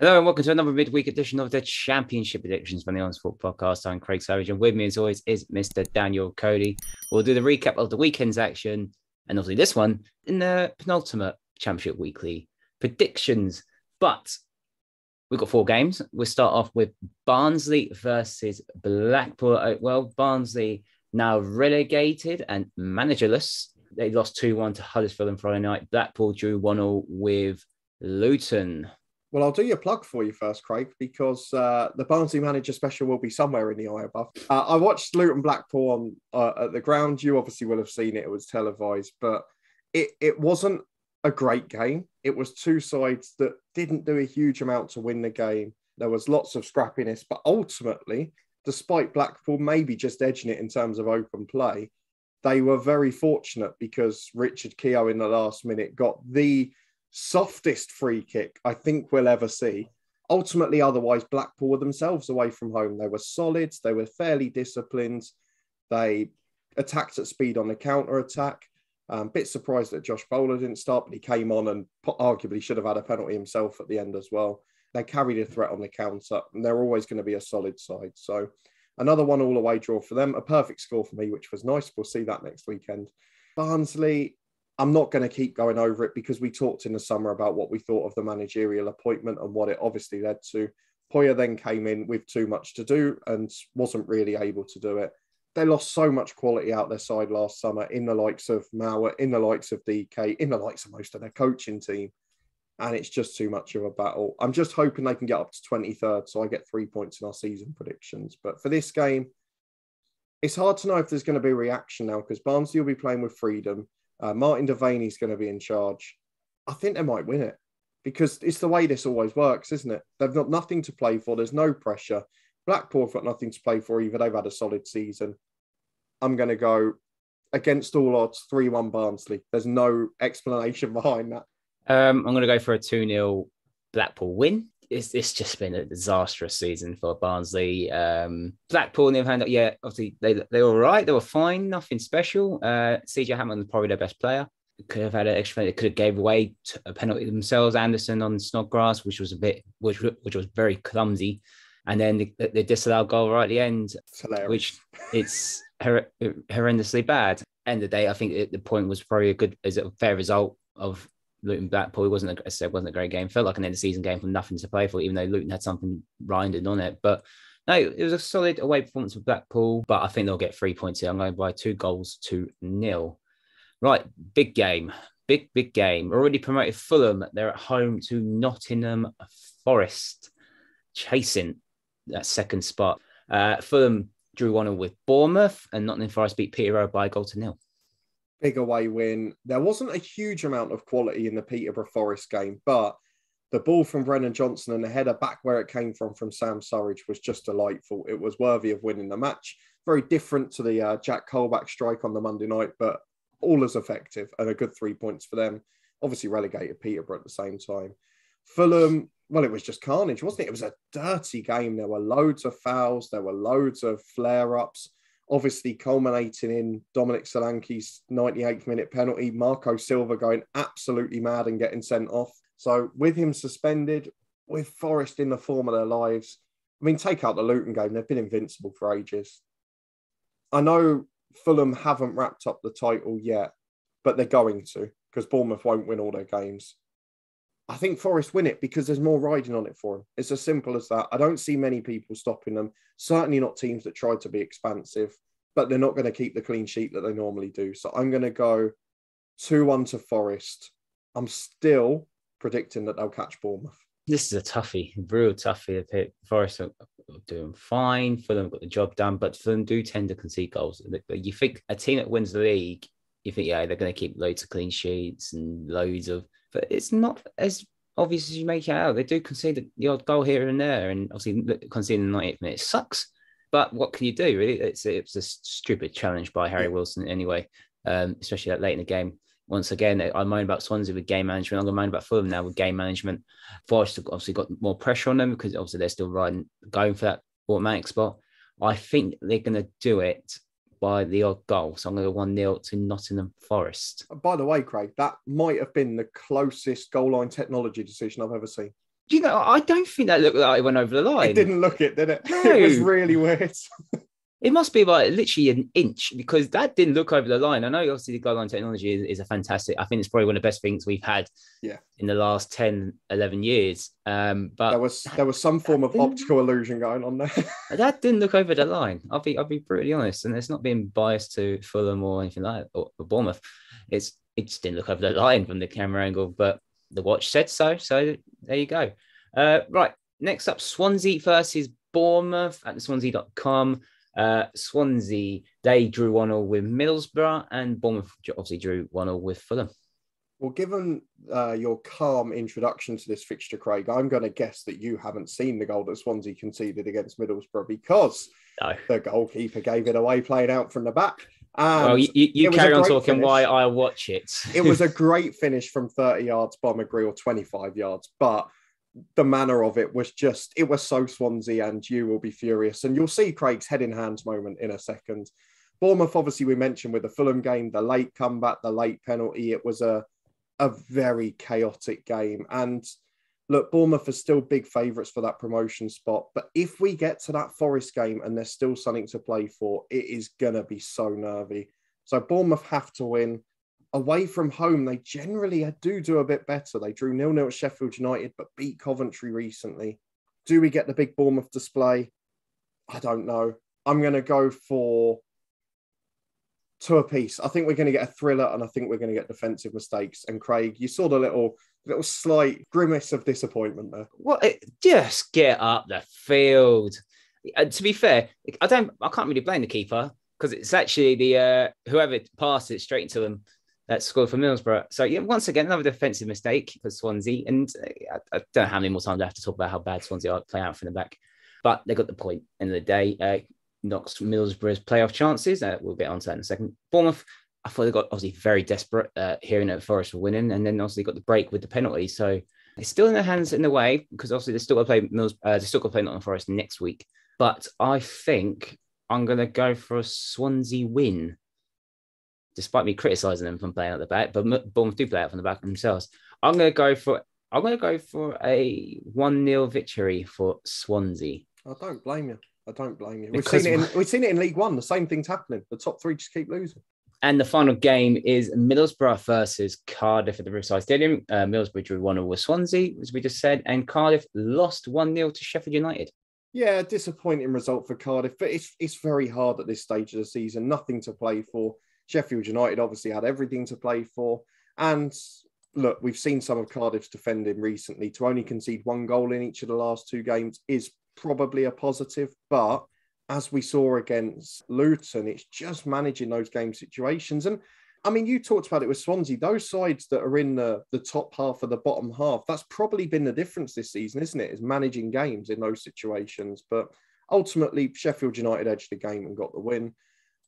Hello and welcome to another midweek edition of the Championship Predictions from the On Sport Podcast. I'm Craig Savage, and with me, as always, is Mr. Daniel Cody. We'll do the recap of the weekend's action, and obviously this one in the penultimate Championship Weekly predictions. But we've got four games. We'll start off with Barnsley versus Blackpool. Uh, well, Barnsley now relegated and managerless. They lost 2 1 to Huddersfield on Friday night. Blackpool drew 1 0 with Luton. Well, I'll do your plug for you first, Craig, because uh, the Barnsley Manager special will be somewhere in the eye above. Uh, I watched Luton Blackpool on uh, at the ground. You obviously will have seen it; it was televised, but it it wasn't a great game. It was two sides that didn't do a huge amount to win the game. There was lots of scrappiness, but ultimately, despite Blackpool maybe just edging it in terms of open play, they were very fortunate because Richard Keogh in the last minute got the softest free kick I think we'll ever see. Ultimately, otherwise, Blackpool were themselves away from home. They were solid, they were fairly disciplined, they attacked at speed on the counter attack. Um, bit surprised that Josh Bowler didn't start, but he came on and arguably should have had a penalty himself at the end as well. They carried a threat on the counter, and they're always going to be a solid side. So, another one all away draw for them, a perfect score for me, which was nice. We'll see that next weekend. Barnsley, I'm not going to keep going over it because we talked in the summer about what we thought of the managerial appointment and what it obviously led to. Poya then came in with too much to do and wasn't really able to do it. They lost so much quality out their side last summer in the likes of Mowatt, in the likes of DK, in the likes of most of their coaching team. And it's just too much of a battle. I'm just hoping they can get up to 23rd so I get three points in our season predictions. But for this game, it's hard to know if there's going to be a reaction now because Barnsley will be playing with freedom. Uh, Martin Devaney's going to be in charge. I think they might win it because it's the way this always works, isn't it? They've got nothing to play for. There's no pressure. Blackpool have got nothing to play for either. They've had a solid season. I'm going to go against all odds 3 1 Barnsley. There's no explanation behind that. Um, I'm going to go for a 2 0 Blackpool win it's, it's just been a disastrous season for Barnsley. Um, Blackpool, on the other hand, yeah, obviously they they were all right. They were fine, nothing special. Uh, CJ Hamilton was probably their best player. Could have had an extra. They could have gave away a penalty themselves. Anderson on Snodgrass, which was a bit, which which was very clumsy, and then the, the disallowed goal right at the end, which it's hor- horrendously bad. End of the day, I think the point was probably a good, is a fair result of Luton Blackpool wasn't, a, I said, wasn't a great game. Felt like an end of season game from nothing to play for, even though Luton had something grinding on it. But no, it was a solid away performance for Blackpool. But I think they'll get three points here. I'm going by two goals to nil. Right, big game, big big game. Already promoted Fulham. They're at home to Nottingham Forest, chasing that second spot. Uh, Fulham drew one with Bournemouth, and Nottingham Forest beat Peterborough by a goal to nil big away win. There wasn't a huge amount of quality in the Peterborough Forest game, but the ball from Brennan Johnson and the header back where it came from from Sam Surridge was just delightful. It was worthy of winning the match. Very different to the uh, Jack Colback strike on the Monday night, but all as effective and a good three points for them. Obviously relegated Peterborough at the same time. Fulham, well, it was just carnage, wasn't it? It was a dirty game. There were loads of fouls. There were loads of flare-ups obviously culminating in Dominic Solanke's 98th minute penalty, Marco Silva going absolutely mad and getting sent off. So with him suspended, with Forest in the form of their lives, I mean, take out the Luton game, they've been invincible for ages. I know Fulham haven't wrapped up the title yet, but they're going to because Bournemouth won't win all their games. I think Forest win it because there's more riding on it for them. It's as simple as that. I don't see many people stopping them. Certainly not teams that try to be expansive, but they're not going to keep the clean sheet that they normally do. So I'm going to go 2 1 to Forest. I'm still predicting that they'll catch Bournemouth. This is a toughie, real toughie. Forest are doing fine. Fulham got the job done, but Fulham do tend to concede goals. You think a team that wins the league, you think, yeah, they're going to keep loads of clean sheets and loads of but it's not as obvious as you make it out. They do concede the odd goal here and there, and obviously conceding the 98th minute sucks. But what can you do? Really, it's it's a stupid challenge by Harry Wilson anyway, um, especially that late in the game. Once again, I moan about Swansea with game management. I'm going to moan about Fulham now with game management. Forest obviously got more pressure on them because obviously they're still riding, going for that automatic spot. I think they're going to do it by the odd goal. So I'm going to go 1 0 to Nottingham Forest. Uh, by the way, Craig, that might have been the closest goal line technology decision I've ever seen. Do you know? I don't think that looked like it went over the line. It didn't look it, did it? No. It was really weird. It must be like literally an inch because that didn't look over the line. I know obviously the goal line technology is, is a fantastic. I think it's probably one of the best things we've had Yeah. in the last 10, 11 years. Um, but There was there was some form of optical illusion going on there. that didn't look over the line. I'll be I'll be brutally honest, and it's not being biased to Fulham or anything like that, or, or Bournemouth. It's it just didn't look over the line from the camera angle, but the watch said so. So there you go. Uh, right, next up, Swansea versus Bournemouth at the Swansea.com. Uh, Swansea they drew one 0 with Middlesbrough, and Bournemouth obviously drew one 0 with Fulham. Well, given uh, your calm introduction to this fixture, Craig, I'm going to guess that you haven't seen the goal that Swansea conceded against Middlesbrough because No. the goalkeeper gave it away playing out from the back. And well, you, you, you it was a carry on talking finish. why I watch it. it was a great finish from 30 yards by McGree or 25 yards, but the manner of it was just, it was so Swansea, and you will be furious. And you'll see Craig's head in hands moment in a second. Bournemouth, obviously, we mentioned with the Fulham game, the late comeback, the late penalty, it was a, a very chaotic game. And look, Bournemouth are still big favourites for that promotion spot. But if we get to that Forest game and there's still something to play for, it is to be so nervy. So Bournemouth have to win. Away from home, they generally do do a bit better. They drew nil nil at Sheffield United, but beat Coventry recently. Do we get the big Bournemouth display? I don't know. I'm going to go for two apiece. I think we're going to get a thriller, and I think we're going to get defensive mistakes. And Craig, you saw the little little slight grimace of disappointment there. What? it- Just get up the field. Uh, to be fair, I don't. I can't really blame the keeper because it's actually the uh, whoever passed it straight into him that scored for Middlesbrough. So yeah, once again, another defensive mistake for Swansea. And uh, I, I don't know how many more times I have to talk about how bad Swansea are playing out from the back, but they got the point. End of the day, uh, knocks Middlesbrough's playoff chances. Uh, we'll get onto that in a second. Bournemouth. I thought they got obviously very desperate uh, hearing that Forest were winning, and then obviously got the break with the penalty. So it's still in their hands in a way because obviously they're still going to play Mills. Uh, they're still going to play Nottingham Forest next week. But I think I'm going to go for a Swansea win, despite me criticizing them from playing at the back. But Bournemouth do play out from the back themselves. I'm going to go for. I'm going to go for a one 0 victory for Swansea. I don't blame you. I don't blame you. We've seen it. In, we've seen it in League One. The same thing's happening. The top three just keep losing. And the final game is Middlesbrough versus Cardiff at the Riverside Stadium. Uh, Middlesbrough drew 1 0 with Swansea, as we just said, and Cardiff lost 1 0 to Sheffield United. Yeah, disappointing result for Cardiff, but it's it's very hard at this stage of the season. Nothing to play for. Sheffield United obviously had everything to play for, and look, we've seen some of Cardiff's defending recently. To only concede one goal in each of the last two games is probably a positive, but as we saw against Luton, it's just managing those game situations. And I mean, you talked about it with Swansea. Those sides that are in the, the top half of the bottom half, that's probably been the difference this season, isn't it? Is managing games in those situations. But ultimately, Sheffield United edged the game and got the win.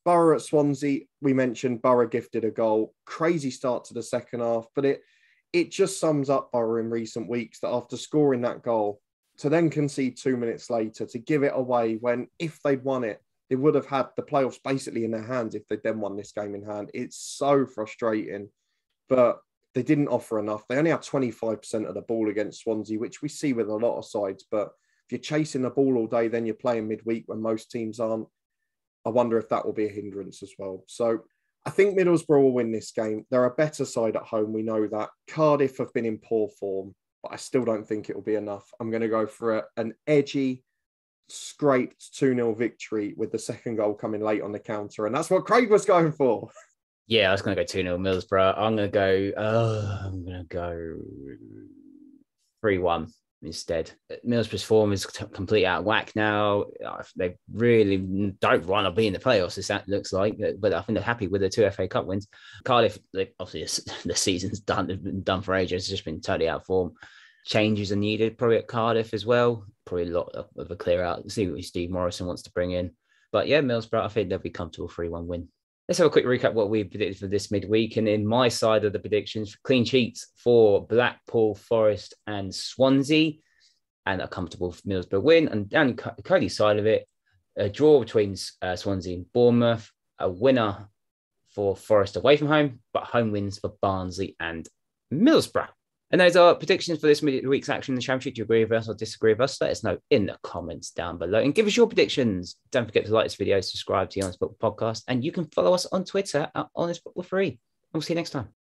Borough at Swansea, we mentioned Borough gifted a goal. Crazy start to the second half, but it it just sums up Borough in recent weeks that after scoring that goal, to then concede two minutes later, to give it away when if they'd won it, they would have had the playoffs basically in their hands if they'd then won this game in hand. It's so frustrating, but they didn't offer enough. They only had 25% of the ball against Swansea, which we see with a lot of sides. But if you're chasing the ball all day, then you're playing midweek when most teams aren't. I wonder if that will be a hindrance as well. So I think Middlesbrough will win this game. They're a better side at home. We know that. Cardiff have been in poor form, but I still don't think it will be enough. I'm going to go for a, an edgy, scraped 2 0 victory with the second goal coming late on the counter. And that's what Craig was going for. Yeah, I was going to go 2 0 Middlesbrough. I'm going to go, uh, I'm going to go 3 1 instead. Middlesbrough's form is t- completely out of whack now. Uh, They really don't want to be in the playoffs, as that looks like, but I think they're happy with the two FA Cup wins. Cardiff, obviously, the season's done, they've been done for ages, it's just been totally out of form. Changes are needed probably at Cardiff as well. Probably a lot of, a clear out. See what Steve Morison wants to bring in. But yeah, Middlesbrough, I think they'll be comfortable 3 1 win. Let's have a quick recap what we predicted for this midweek. And in my side of the predictions, clean sheets for Blackpool, Forest, and Swansea, and a comfortable Middlesbrough win. And down Cody's side of it, a draw between uh, Swansea and Bournemouth, a winner for Forest away from home, but home wins for Barnsley and Middlesbrough. And those are predictions for this week's action in the championship. Do you agree with us or disagree with us? Let us know in the comments down below and give us your predictions. Don't forget to like this video, subscribe to the Honest Football Podcast, and you can follow us on Twitter at Honest Football Free. We'll see you next time.